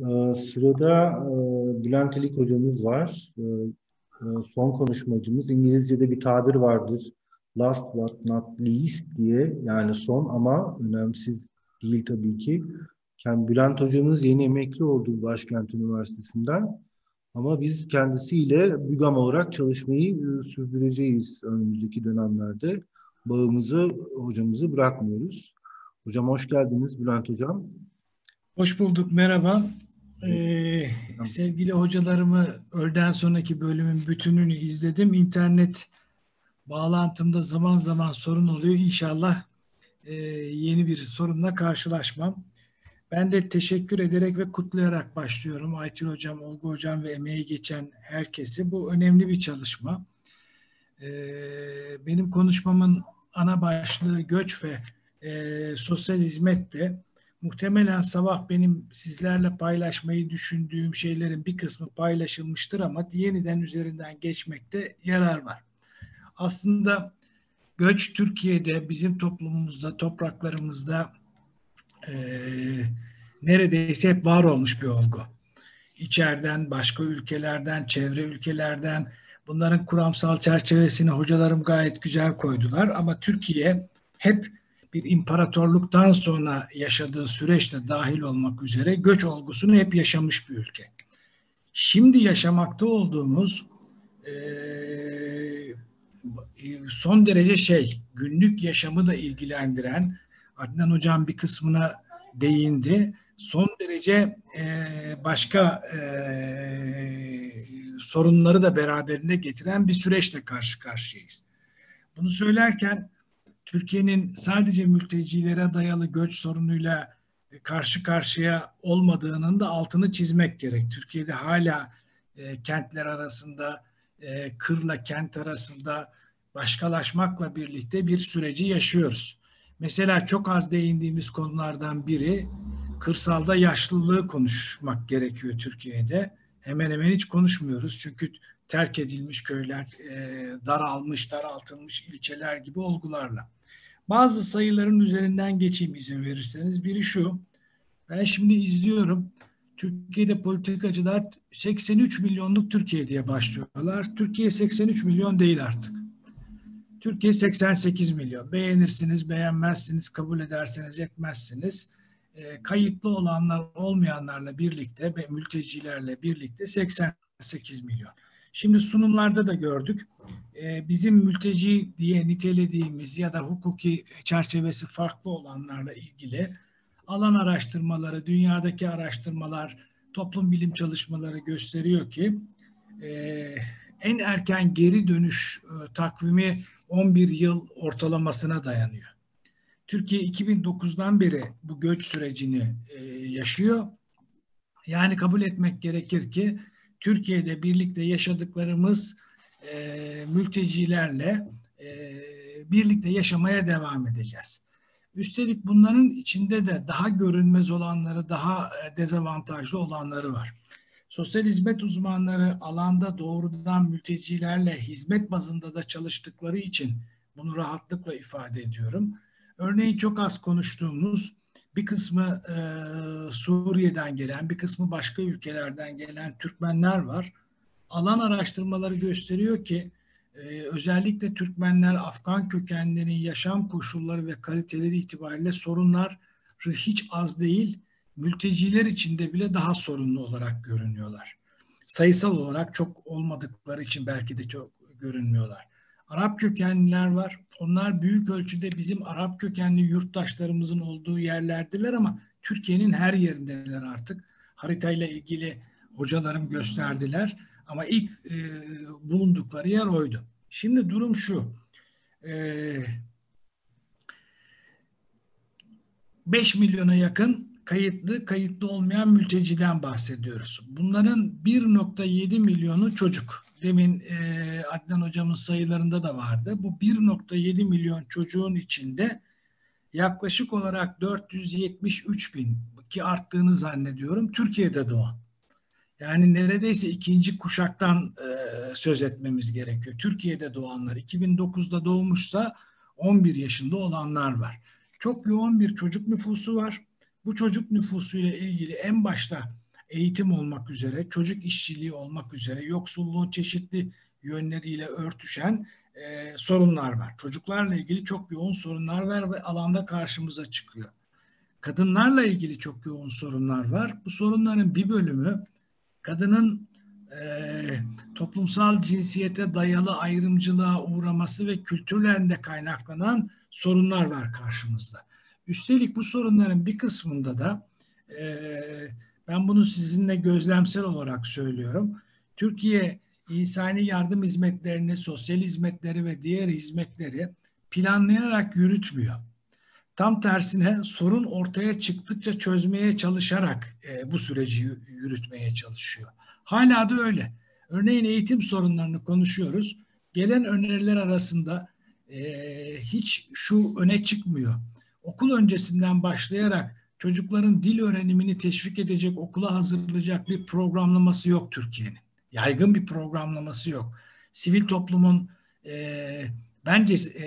Ee, sırada e, Bülent Elik hocamız var. Ee, e, son konuşmacımız. İngilizce'de bir tabir vardır. Last but not least diye yani son ama önemsiz değil tabii ki. Yani Bülent hocamız yeni emekli oldu Başkent Üniversitesi'nden. Ama biz kendisiyle BÜGAM olarak çalışmayı e, sürdüreceğiz önümüzdeki dönemlerde. Bağımızı, hocamızı bırakmıyoruz. Hocam hoş geldiniz Bülent Hocam. Hoş bulduk, merhaba. Ee, sevgili hocalarımı öğleden sonraki bölümün bütününü izledim. İnternet bağlantımda zaman zaman sorun oluyor. İnşallah e, yeni bir sorunla karşılaşmam. Ben de teşekkür ederek ve kutlayarak başlıyorum. Aytül Hocam, Olgu Hocam ve emeği geçen herkesi. Bu önemli bir çalışma. Ee, benim konuşmamın ana başlığı göç ve e, sosyal hizmette muhtemelen sabah benim sizlerle paylaşmayı düşündüğüm şeylerin bir kısmı paylaşılmıştır ama yeniden üzerinden geçmekte yarar var. Aslında göç Türkiye'de bizim toplumumuzda, topraklarımızda e, neredeyse hep var olmuş bir olgu. İçeriden, başka ülkelerden, çevre ülkelerden bunların kuramsal çerçevesini hocalarım gayet güzel koydular ama Türkiye hep bir imparatorluktan sonra yaşadığı süreçte dahil olmak üzere göç olgusunu hep yaşamış bir ülke. Şimdi yaşamakta olduğumuz son derece şey, günlük yaşamı da ilgilendiren, Adnan Hocam bir kısmına değindi. Son derece başka sorunları da beraberinde getiren bir süreçle karşı karşıyayız. Bunu söylerken Türkiye'nin sadece mültecilere dayalı göç sorunuyla karşı karşıya olmadığının da altını çizmek gerek. Türkiye'de hala e, kentler arasında, e, kırla kent arasında başkalaşmakla birlikte bir süreci yaşıyoruz. Mesela çok az değindiğimiz konulardan biri kırsalda yaşlılığı konuşmak gerekiyor Türkiye'de. Hemen hemen hiç konuşmuyoruz çünkü terk edilmiş köyler, e, daralmış, daraltılmış ilçeler gibi olgularla. Bazı sayıların üzerinden geçeyim izin verirseniz. Biri şu, ben şimdi izliyorum. Türkiye'de politikacılar 83 milyonluk Türkiye diye başlıyorlar. Türkiye 83 milyon değil artık. Türkiye 88 milyon. Beğenirsiniz, beğenmezsiniz, kabul ederseniz etmezsiniz. E, kayıtlı olanlar olmayanlarla birlikte ve mültecilerle birlikte 88 milyon. Şimdi sunumlarda da gördük. Ee, bizim mülteci diye nitelediğimiz ya da hukuki çerçevesi farklı olanlarla ilgili alan araştırmaları, dünyadaki araştırmalar, toplum bilim çalışmaları gösteriyor ki e, en erken geri dönüş e, takvimi 11 yıl ortalamasına dayanıyor. Türkiye 2009'dan beri bu göç sürecini e, yaşıyor. Yani kabul etmek gerekir ki Türkiye'de birlikte yaşadıklarımız e, mültecilerle e, birlikte yaşamaya devam edeceğiz. Üstelik bunların içinde de daha görünmez olanları, daha e, dezavantajlı olanları var. Sosyal hizmet uzmanları alanda doğrudan mültecilerle hizmet bazında da çalıştıkları için bunu rahatlıkla ifade ediyorum. Örneğin çok az konuştuğumuz bir kısmı e, Suriye'den gelen, bir kısmı başka ülkelerden gelen Türkmenler var. Alan araştırmaları gösteriyor ki e, özellikle Türkmenler Afgan kökenlerinin yaşam koşulları ve kaliteleri itibariyle sorunlar hiç az değil, mülteciler içinde bile daha sorunlu olarak görünüyorlar. Sayısal olarak çok olmadıkları için belki de çok görünmüyorlar. Arap kökenliler var. Onlar büyük ölçüde bizim Arap kökenli yurttaşlarımızın olduğu yerlerdiler ama Türkiye'nin her yerindeler artık. Haritayla ilgili hocalarım gösterdiler ama ilk e, bulundukları yer oydu. Şimdi durum şu. E, 5 milyona yakın kayıtlı, kayıtlı olmayan mülteciden bahsediyoruz. Bunların 1.7 milyonu çocuk demin e, Adnan hocamın sayılarında da vardı. Bu 1.7 milyon çocuğun içinde yaklaşık olarak 473 bin ki arttığını zannediyorum Türkiye'de doğan. Yani neredeyse ikinci kuşaktan e, söz etmemiz gerekiyor. Türkiye'de doğanlar 2009'da doğmuşsa 11 yaşında olanlar var. Çok yoğun bir çocuk nüfusu var. Bu çocuk nüfusuyla ilgili en başta eğitim olmak üzere, çocuk işçiliği olmak üzere, yoksulluğun çeşitli yönleriyle örtüşen e, sorunlar var. Çocuklarla ilgili çok yoğun sorunlar var ve alanda karşımıza çıkıyor. Kadınlarla ilgili çok yoğun sorunlar var. Bu sorunların bir bölümü kadının e, toplumsal cinsiyete dayalı ayrımcılığa uğraması ve kültürlerinde kaynaklanan sorunlar var karşımızda. Üstelik bu sorunların bir kısmında da e, ben bunu sizinle gözlemsel olarak söylüyorum. Türkiye insani yardım hizmetlerini, sosyal hizmetleri ve diğer hizmetleri planlayarak yürütmüyor. Tam tersine sorun ortaya çıktıkça çözmeye çalışarak e, bu süreci yürütmeye çalışıyor. Hala da öyle. Örneğin eğitim sorunlarını konuşuyoruz. Gelen öneriler arasında e, hiç şu öne çıkmıyor. Okul öncesinden başlayarak çocukların dil öğrenimini teşvik edecek, okula hazırlayacak bir programlaması yok Türkiye'nin. Yaygın bir programlaması yok. Sivil toplumun e, bence e,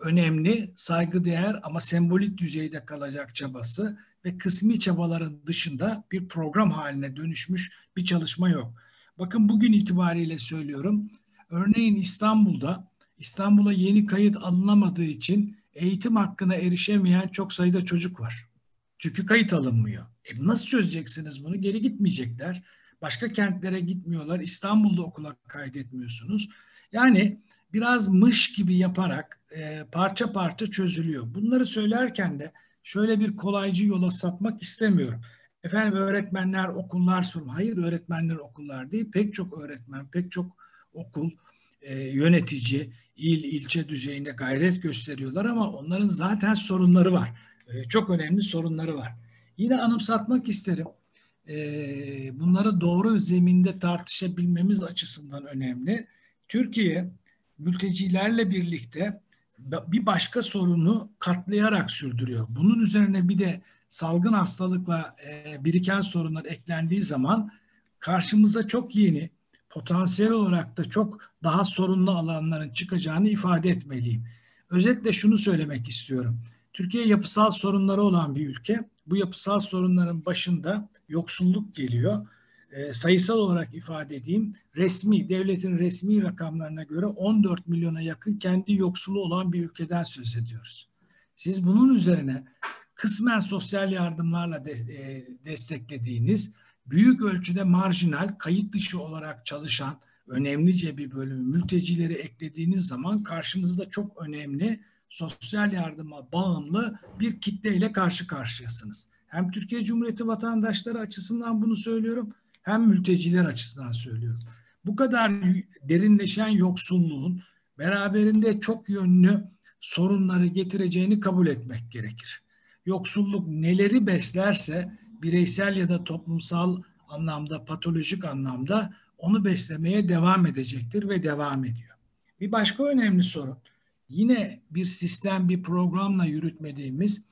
önemli, saygıdeğer ama sembolik düzeyde kalacak çabası ve kısmi çabaların dışında bir program haline dönüşmüş bir çalışma yok. Bakın bugün itibariyle söylüyorum. Örneğin İstanbul'da İstanbul'a yeni kayıt alınamadığı için eğitim hakkına erişemeyen çok sayıda çocuk var. Çünkü kayıt alınmıyor. E nasıl çözeceksiniz bunu? Geri gitmeyecekler. Başka kentlere gitmiyorlar. İstanbul'da okula kaydetmiyorsunuz. Yani biraz mış gibi yaparak e, parça parça çözülüyor. Bunları söylerken de şöyle bir kolaycı yola sapmak istemiyorum. Efendim öğretmenler okullar sorun. Hayır öğretmenler okullar değil. Pek çok öğretmen, pek çok okul e, yönetici, il, ilçe düzeyinde gayret gösteriyorlar ama onların zaten sorunları var. E, çok önemli sorunları var. Yine anımsatmak isterim. E, bunları doğru zeminde tartışabilmemiz açısından önemli. Türkiye mültecilerle birlikte bir başka sorunu katlayarak sürdürüyor. Bunun üzerine bir de salgın hastalıkla e, biriken sorunlar eklendiği zaman karşımıza çok yeni, potansiyel olarak da çok daha sorunlu alanların çıkacağını ifade etmeliyim. Özetle şunu söylemek istiyorum. Türkiye yapısal sorunları olan bir ülke. Bu yapısal sorunların başında yoksulluk geliyor. E, sayısal olarak ifade edeyim. Resmi, devletin resmi rakamlarına göre 14 milyona yakın kendi yoksulu olan bir ülkeden söz ediyoruz. Siz bunun üzerine kısmen sosyal yardımlarla de, e, desteklediğiniz büyük ölçüde marjinal, kayıt dışı olarak çalışan önemlice bir bölümü mültecileri eklediğiniz zaman karşınızda çok önemli sosyal yardıma bağımlı bir kitleyle karşı karşıyasınız. Hem Türkiye Cumhuriyeti vatandaşları açısından bunu söylüyorum hem mülteciler açısından söylüyorum. Bu kadar derinleşen yoksulluğun beraberinde çok yönlü sorunları getireceğini kabul etmek gerekir. Yoksulluk neleri beslerse bireysel ya da toplumsal anlamda, patolojik anlamda onu beslemeye devam edecektir ve devam ediyor. Bir başka önemli sorun yine bir sistem, bir programla yürütmediğimiz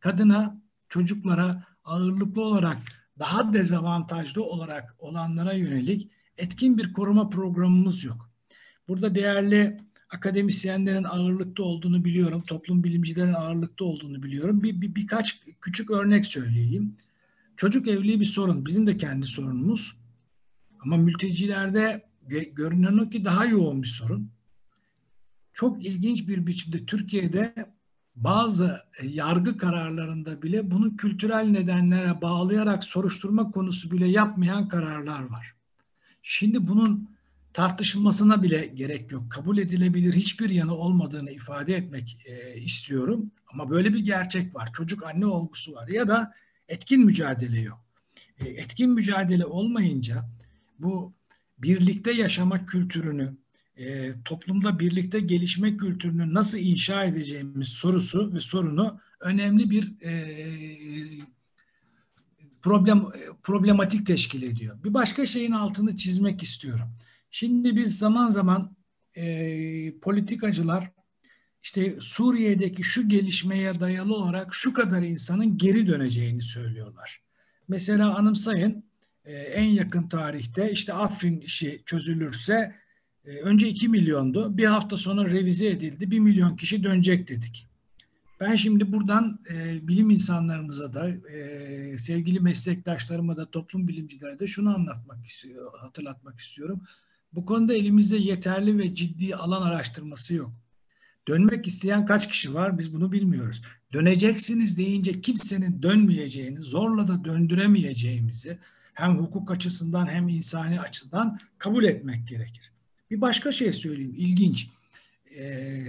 kadına, çocuklara ağırlıklı olarak daha dezavantajlı olarak olanlara yönelik etkin bir koruma programımız yok. Burada değerli akademisyenlerin ağırlıkta olduğunu biliyorum, toplum bilimcilerin ağırlıkta olduğunu biliyorum. Bir, bir birkaç küçük örnek söyleyeyim. Çocuk evliliği bir sorun, bizim de kendi sorunumuz. Ama mültecilerde görünen o ki daha yoğun bir sorun. Çok ilginç bir biçimde Türkiye'de bazı e, yargı kararlarında bile bunu kültürel nedenlere bağlayarak soruşturma konusu bile yapmayan kararlar var. Şimdi bunun tartışılmasına bile gerek yok. Kabul edilebilir hiçbir yanı olmadığını ifade etmek e, istiyorum. Ama böyle bir gerçek var. Çocuk anne olgusu var ya da etkin mücadele yok. E, etkin mücadele olmayınca bu birlikte yaşamak kültürünü, e, toplumda birlikte gelişme kültürünü nasıl inşa edeceğimiz sorusu ve sorunu önemli bir e, problem problematik teşkil ediyor. Bir başka şeyin altını çizmek istiyorum. Şimdi biz zaman zaman e, politikacılar işte Suriye'deki şu gelişmeye dayalı olarak şu kadar insanın geri döneceğini söylüyorlar. Mesela anımsayın e, en yakın tarihte işte Afrin işi çözülürse e, önce 2 milyondu. Bir hafta sonra revize edildi. 1 milyon kişi dönecek dedik. Ben şimdi buradan e, bilim insanlarımıza da, e, sevgili meslektaşlarıma da, toplum bilimcilere de şunu anlatmak istiyor, hatırlatmak istiyorum. Bu konuda elimizde yeterli ve ciddi alan araştırması yok. Dönmek isteyen kaç kişi var biz bunu bilmiyoruz. Döneceksiniz deyince kimsenin dönmeyeceğini, zorla da döndüremeyeceğimizi hem hukuk açısından hem insani açıdan kabul etmek gerekir. Bir başka şey söyleyeyim, ilginç. Ee,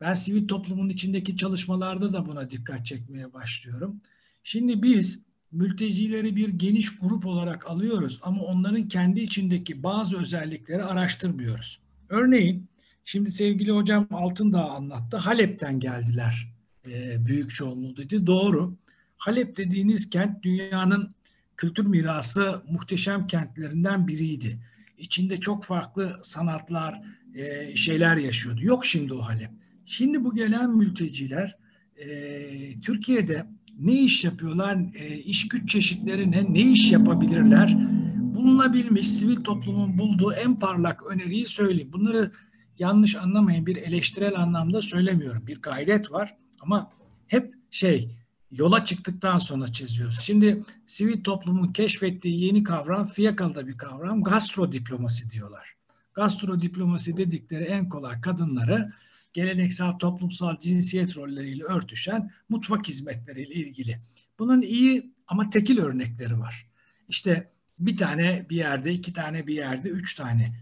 ben sivil toplumun içindeki çalışmalarda da buna dikkat çekmeye başlıyorum. Şimdi biz mültecileri bir geniş grup olarak alıyoruz ama onların kendi içindeki bazı özellikleri araştırmıyoruz. Örneğin şimdi sevgili hocam Altındağ anlattı. Halep'ten geldiler e, büyük çoğunluğu dedi. Doğru. Halep dediğiniz kent dünyanın kültür mirası muhteşem kentlerinden biriydi. İçinde çok farklı sanatlar, e, şeyler yaşıyordu. Yok şimdi o Halep. Şimdi bu gelen mülteciler e, Türkiye'de ne iş yapıyorlar, e, iş güç çeşitleri ne, ne iş yapabilirler? Bulunabilmiş sivil toplumun bulduğu en parlak öneriyi söyleyeyim. Bunları yanlış anlamayın bir eleştirel anlamda söylemiyorum. Bir gayret var ama hep şey yola çıktıktan sonra çiziyoruz. Şimdi sivil toplumun keşfettiği yeni kavram fiyakalıda bir kavram gastro diplomasi diyorlar. Gastro diplomasi dedikleri en kolay kadınları geleneksel toplumsal cinsiyet rolleriyle örtüşen mutfak hizmetleriyle ilgili. Bunun iyi ama tekil örnekleri var. İşte bir tane bir yerde, iki tane bir yerde, üç tane.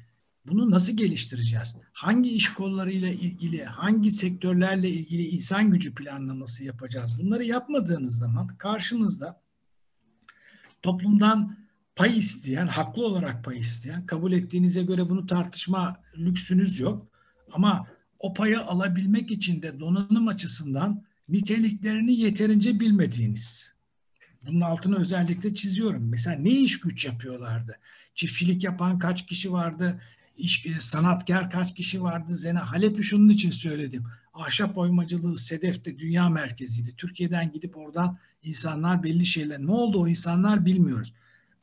Bunu nasıl geliştireceğiz? Hangi iş kollarıyla ilgili, hangi sektörlerle ilgili insan gücü planlaması yapacağız? Bunları yapmadığınız zaman karşınızda toplumdan pay isteyen, haklı olarak pay isteyen, kabul ettiğinize göre bunu tartışma lüksünüz yok. Ama o payı alabilmek için de donanım açısından niteliklerini yeterince bilmediğiniz. Bunun altını özellikle çiziyorum. Mesela ne iş güç yapıyorlardı? Çiftçilik yapan kaç kişi vardı? İş, e, sanatkar kaç kişi vardı? Zena Halep'i şunun için söyledim. Ahşap oymacılığı Sedef'te dünya merkeziydi. Türkiye'den gidip oradan insanlar belli şeyler. Ne oldu o insanlar bilmiyoruz.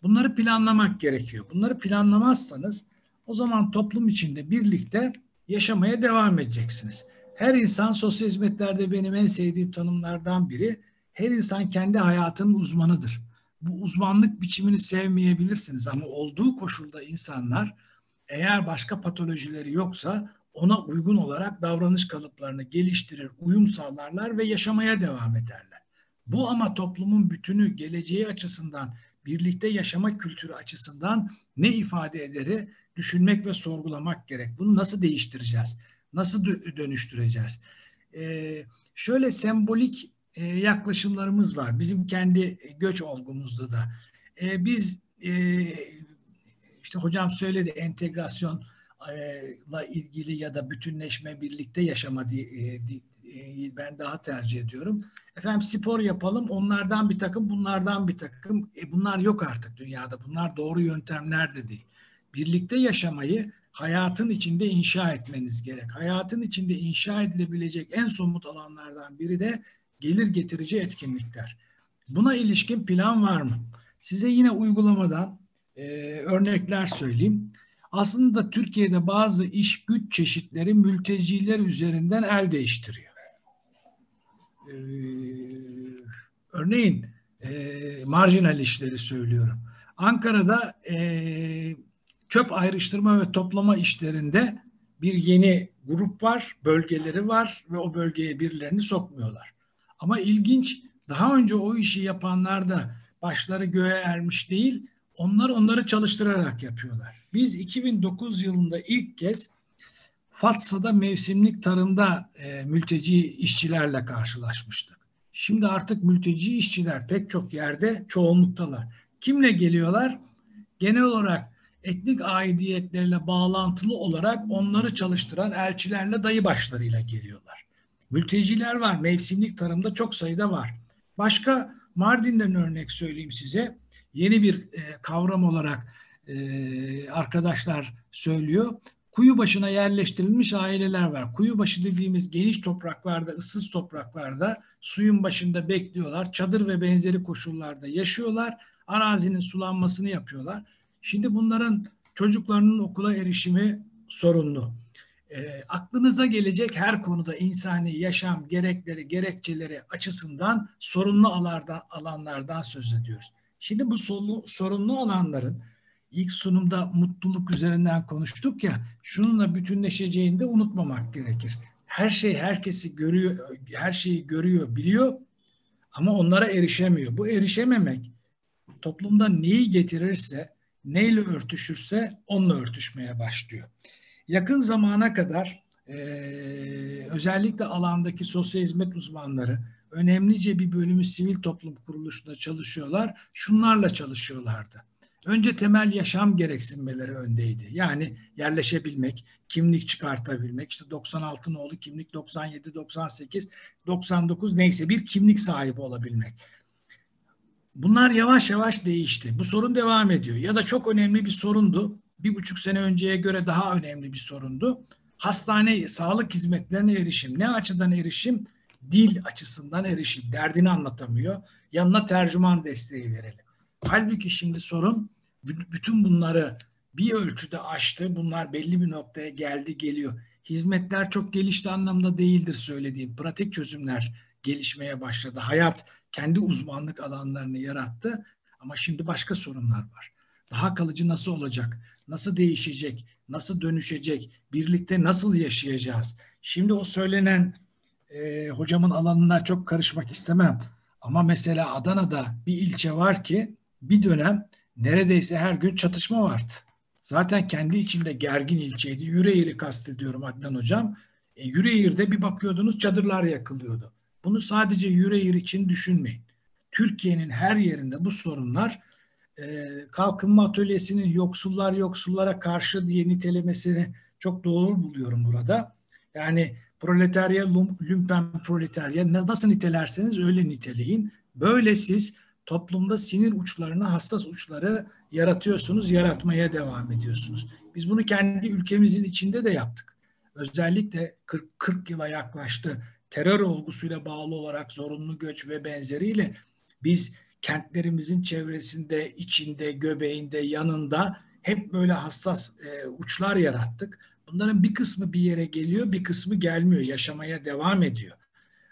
Bunları planlamak gerekiyor. Bunları planlamazsanız o zaman toplum içinde birlikte yaşamaya devam edeceksiniz. Her insan sosyal hizmetlerde benim en sevdiğim tanımlardan biri her insan kendi hayatının uzmanıdır. Bu uzmanlık biçimini sevmeyebilirsiniz ama olduğu koşulda insanlar eğer başka patolojileri yoksa ona uygun olarak davranış kalıplarını geliştirir, uyum sağlarlar ve yaşamaya devam ederler. Bu ama toplumun bütünü, geleceği açısından, birlikte yaşama kültürü açısından ne ifade ederi düşünmek ve sorgulamak gerek. Bunu nasıl değiştireceğiz? Nasıl dönüştüreceğiz? Ee, şöyle sembolik e, yaklaşımlarımız var. Bizim kendi göç olgumuzda da. E, biz e, işte hocam söyledi entegrasyonla ilgili ya da bütünleşme, birlikte yaşama diye, e, ben daha tercih ediyorum. Efendim spor yapalım, onlardan bir takım, bunlardan bir takım. E, bunlar yok artık dünyada. Bunlar doğru yöntemler de değil birlikte yaşamayı hayatın içinde inşa etmeniz gerek. Hayatın içinde inşa edilebilecek en somut alanlardan biri de gelir getirici etkinlikler. Buna ilişkin plan var mı? Size yine uygulamadan e, örnekler söyleyeyim. Aslında Türkiye'de bazı iş güç çeşitleri mülteciler üzerinden el değiştiriyor. Ee, örneğin e, marjinal işleri söylüyorum. Ankara'da e, çöp ayrıştırma ve toplama işlerinde bir yeni grup var, bölgeleri var ve o bölgeye birilerini sokmuyorlar. Ama ilginç daha önce o işi yapanlar da başları göğe ermiş değil, onlar onları çalıştırarak yapıyorlar. Biz 2009 yılında ilk kez Fatsa'da mevsimlik tarımda e, mülteci işçilerle karşılaşmıştık. Şimdi artık mülteci işçiler pek çok yerde çoğunluktalar. Kimle geliyorlar? Genel olarak etnik aidiyetlerle bağlantılı olarak onları çalıştıran elçilerle dayı başlarıyla geliyorlar. Mülteciler var, mevsimlik tarımda çok sayıda var. Başka Mardin'den örnek söyleyeyim size. Yeni bir e, kavram olarak e, arkadaşlar söylüyor. Kuyu başına yerleştirilmiş aileler var. Kuyu başı dediğimiz geniş topraklarda, ıssız topraklarda suyun başında bekliyorlar. Çadır ve benzeri koşullarda yaşıyorlar. Arazinin sulanmasını yapıyorlar Şimdi bunların çocuklarının okula erişimi sorunlu. e, aklınıza gelecek her konuda insani yaşam gerekleri, gerekçeleri açısından sorunlu alanlardan, alanlardan söz ediyoruz. Şimdi bu sorunlu, alanların ilk sunumda mutluluk üzerinden konuştuk ya, şununla bütünleşeceğini de unutmamak gerekir. Her şey herkesi görüyor, her şeyi görüyor, biliyor ama onlara erişemiyor. Bu erişememek toplumda neyi getirirse, neyle örtüşürse onunla örtüşmeye başlıyor. Yakın zamana kadar e, özellikle alandaki sosyal hizmet uzmanları önemlice bir bölümü sivil toplum kuruluşunda çalışıyorlar. Şunlarla çalışıyorlardı. Önce temel yaşam gereksinmeleri öndeydi. Yani yerleşebilmek, kimlik çıkartabilmek, işte 96 nolu kimlik, 97, 98, 99 neyse bir kimlik sahibi olabilmek. Bunlar yavaş yavaş değişti. Bu sorun devam ediyor. Ya da çok önemli bir sorundu. Bir buçuk sene önceye göre daha önemli bir sorundu. Hastane, sağlık hizmetlerine erişim. Ne açıdan erişim? Dil açısından erişim. Derdini anlatamıyor. Yanına tercüman desteği verelim. Halbuki şimdi sorun bütün bunları bir ölçüde aştı. Bunlar belli bir noktaya geldi geliyor. Hizmetler çok gelişti anlamda değildir söylediğim. Pratik çözümler gelişmeye başladı. Hayat kendi uzmanlık alanlarını yarattı ama şimdi başka sorunlar var. Daha kalıcı nasıl olacak? Nasıl değişecek? Nasıl dönüşecek? Birlikte nasıl yaşayacağız? Şimdi o söylenen e, hocamın alanına çok karışmak istemem. Ama mesela Adana'da bir ilçe var ki bir dönem neredeyse her gün çatışma vardı. Zaten kendi içinde gergin ilçeydi. Yüreğir'i kastediyorum Adnan Hocam. E, Yüreğir'de bir bakıyordunuz çadırlar yakılıyordu. Bunu sadece Yüreğir için düşünmeyin. Türkiye'nin her yerinde bu sorunlar e, kalkınma atölyesinin yoksullar yoksullara karşı diye nitelemesini çok doğru buluyorum burada. Yani proletarya, lümpen proletarya nasıl nitelerseniz öyle niteleyin. Böyle siz toplumda sinir uçlarını, hassas uçları yaratıyorsunuz, yaratmaya devam ediyorsunuz. Biz bunu kendi ülkemizin içinde de yaptık. Özellikle 40, 40 yıla yaklaştı terör olgusuyla bağlı olarak zorunlu göç ve benzeriyle biz kentlerimizin çevresinde, içinde, göbeğinde, yanında hep böyle hassas e, uçlar yarattık. Bunların bir kısmı bir yere geliyor, bir kısmı gelmiyor, yaşamaya devam ediyor.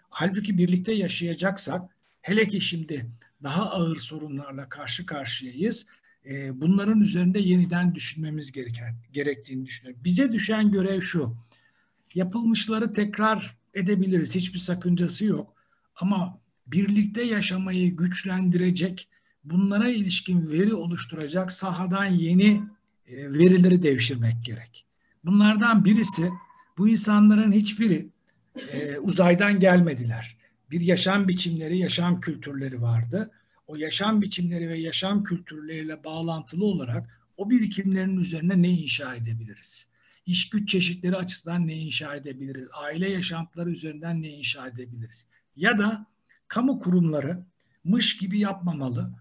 Halbuki birlikte yaşayacaksak, hele ki şimdi daha ağır sorunlarla karşı karşıyayız. E, bunların üzerinde yeniden düşünmemiz gereken, gerektiğini düşünüyorum. Bize düşen görev şu, yapılmışları tekrar edebiliriz. Hiçbir sakıncası yok. Ama birlikte yaşamayı güçlendirecek, bunlara ilişkin veri oluşturacak sahadan yeni e, verileri devşirmek gerek. Bunlardan birisi bu insanların hiçbiri e, uzaydan gelmediler. Bir yaşam biçimleri, yaşam kültürleri vardı. O yaşam biçimleri ve yaşam kültürleriyle bağlantılı olarak o birikimlerin üzerine ne inşa edebiliriz? iş güç çeşitleri açısından ne inşa edebiliriz? Aile yaşantıları üzerinden ne inşa edebiliriz? Ya da kamu kurumları mış gibi yapmamalı.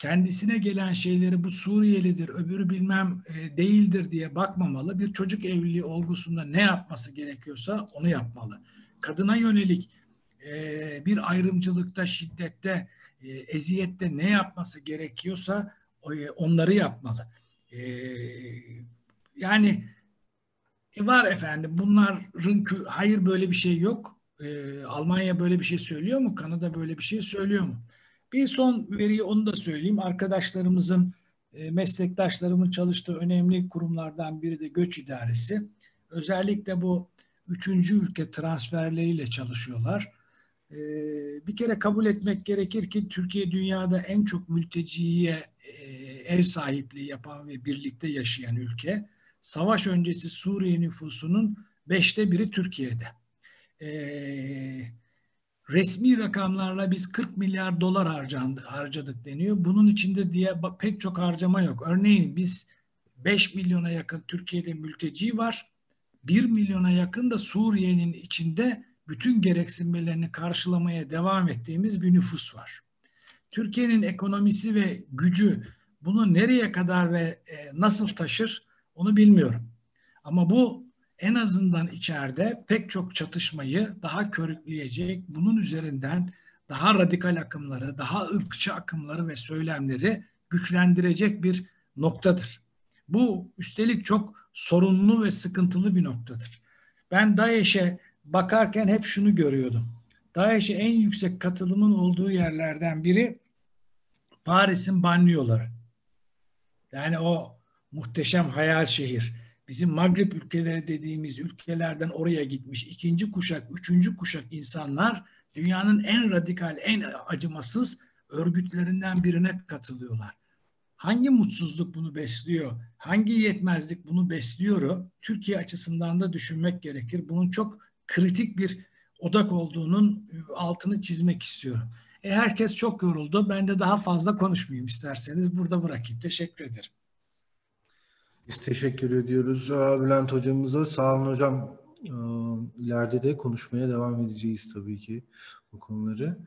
Kendisine gelen şeyleri bu Suriyelidir, öbürü bilmem e, değildir diye bakmamalı. Bir çocuk evliliği olgusunda ne yapması gerekiyorsa onu yapmalı. Kadına yönelik e, bir ayrımcılıkta, şiddette, e, eziyette ne yapması gerekiyorsa e, onları yapmalı. E, yani e var efendim bunların hayır böyle bir şey yok. E, Almanya böyle bir şey söylüyor mu? Kanada böyle bir şey söylüyor mu? Bir son veriyi onu da söyleyeyim. Arkadaşlarımızın, e, meslektaşlarımın çalıştığı önemli kurumlardan biri de göç idaresi. Özellikle bu üçüncü ülke transferleriyle çalışıyorlar. E, bir kere kabul etmek gerekir ki Türkiye dünyada en çok mülteciye e, ev sahipliği yapan ve birlikte yaşayan ülke savaş öncesi Suriye nüfusunun beşte biri Türkiye'de. Ee, resmi rakamlarla biz 40 milyar dolar harcandı, harcadık deniyor. Bunun içinde diye pek çok harcama yok. Örneğin biz 5 milyona yakın Türkiye'de mülteci var. 1 milyona yakın da Suriye'nin içinde bütün gereksinmelerini karşılamaya devam ettiğimiz bir nüfus var. Türkiye'nin ekonomisi ve gücü bunu nereye kadar ve e, nasıl taşır onu bilmiyorum. Ama bu en azından içeride pek çok çatışmayı daha körükleyecek, bunun üzerinden daha radikal akımları, daha ırkçı akımları ve söylemleri güçlendirecek bir noktadır. Bu üstelik çok sorunlu ve sıkıntılı bir noktadır. Ben DAEŞ'e bakarken hep şunu görüyordum. DAEŞ'e en yüksek katılımın olduğu yerlerden biri Paris'in banyoları. Yani o muhteşem hayal şehir. Bizim Magreb ülkeleri dediğimiz ülkelerden oraya gitmiş ikinci kuşak, üçüncü kuşak insanlar dünyanın en radikal, en acımasız örgütlerinden birine katılıyorlar. Hangi mutsuzluk bunu besliyor? Hangi yetmezlik bunu besliyor? Türkiye açısından da düşünmek gerekir. Bunun çok kritik bir odak olduğunun altını çizmek istiyorum. E herkes çok yoruldu. Ben de daha fazla konuşmayayım isterseniz. Burada bırakayım. Teşekkür ederim. Biz teşekkür ediyoruz Bülent hocamıza. Sağ olun hocam. İleride de konuşmaya devam edeceğiz tabii ki bu konuları.